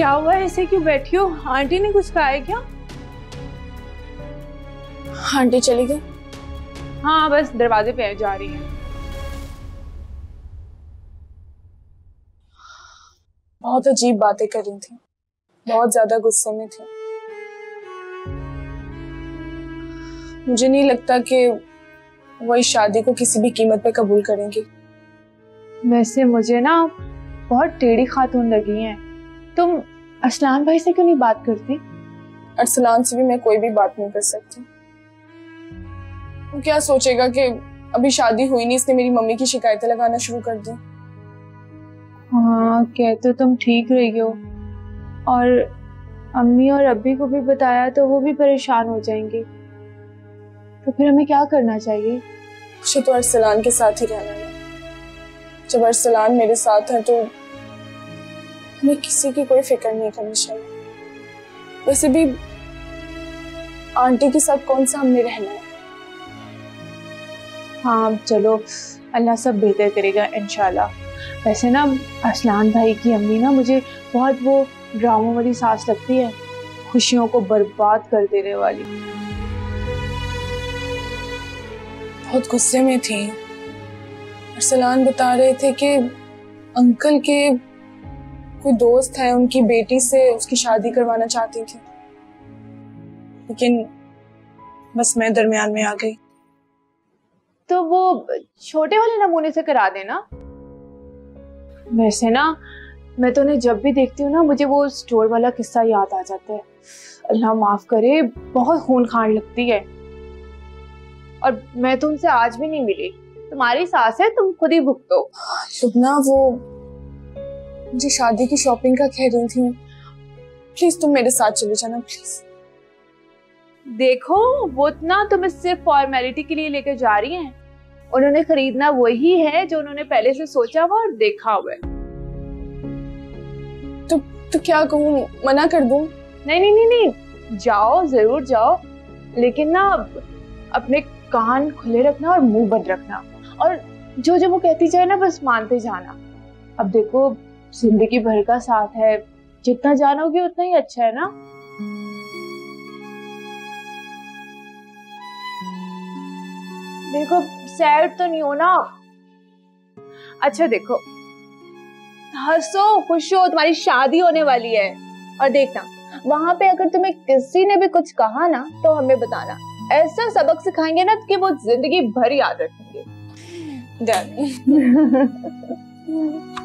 क्या हुआ? ऐसे क्यों बैठी हो? आंटी ने कुछ कहा है क्या? आंटी चली गई। हाँ बस दरवाजे पे जा रही है। बहुत अजीब बातें कर रही थी। बहुत ज़्यादा गुस्से में थी। मुझे नहीं लगता कि वो इस शादी को किसी भी कीमत पे कबूल करेंगी। वैसे मुझे ना बहुत टेढ़ी खातून लगी हैं। तुम असलान भाई से क्यों नहीं बात करती? अरसलान से भी मैं कोई भी बात नहीं कर सकती। वो क्या सोचेगा कि अभी शादी हुई नहीं इसने मेरी मम्मी की शिकायतें लगाना शुरू कर दी। हाँ कह तो तुम ठीक रही हो। और अम्मी और अब्बी को भी बताया तो वो भी परेशान हो जाएँगे। तो फिर हमें क्या करना चाहिए? मुझे तो अरसलान के साथ ही रहना है। जब अरसलान मेरे साथ है तो हमें किसी की कोई फ़िक्र नहीं करनी चाहिए। वैसे भी आंटी के साथ कौन सा हमने रहना है? हाँ चलो अल्लाह सब बेहतर करेगा इनशाला वैसे ना असलान भाई की अम्मी ना मुझे बहुत वो ड्रामों वाली सांस लगती है खुशियों को बर्बाद कर देने वाली। बहुत गुस्से में थी। अरसलान बता रहे थे कि अंकल के कोई दोस्त है उनकी बेटी से उसकी शादी करवाना चाहती थी। लेकिन बस मैं दरमियान में आ गई। तो वो छोटे वाले नमूने से करा देना। वैसे ना मैं तो उन्हें जब भी देखती हूँ ना मुझे वो स्टोर वाला किस्सा याद आ जाता है। अल्लाह माफ़ करे बहुत खून खान लगती है। और मैं तो उनसे आज भी नहीं मिली। तुम्हारी सास है तुम खुद ही भुगतो। शुभना वो मुझे शादी की शॉपिंग का कह रही थी। प्लीज़ तुम मेरे साथ चले जाना प्लीज़ देखो वो ना तुम्हें सिर्फ़ फॉर्मेलिटी के लिए लेकर जा रही हैं। उन्होंने खरीदना वही है जो उन्होंने पहले से सोचा हुआ और देखा हुआ तो तो क्या कहूँ? मना कर दूँ? नहीं नहीं नहीं नहीं। जाओ ज़रूर जाओ। लेकिन ना अपने कान खुले रखना और मुँह बंद रखना। और जो जो वो कहती जाए ना बस मानते जाना। अब देखो ज़िंदगी भर का साथ है। जितना जानोगे उतना ही अच्छा है ना? देखो सैड तो नहीं हो ना? अच्छा देखो हंसो खुश हो तुम्हारी शादी होने वाली है। और देखना वहाँ पे अगर तुम्हें किसी ने भी कुछ कहा ना तो हमें बताना। ऐसा सबक सिखाएँगे ना कि वो ज़िंदगी भर याद रखेंगे। डन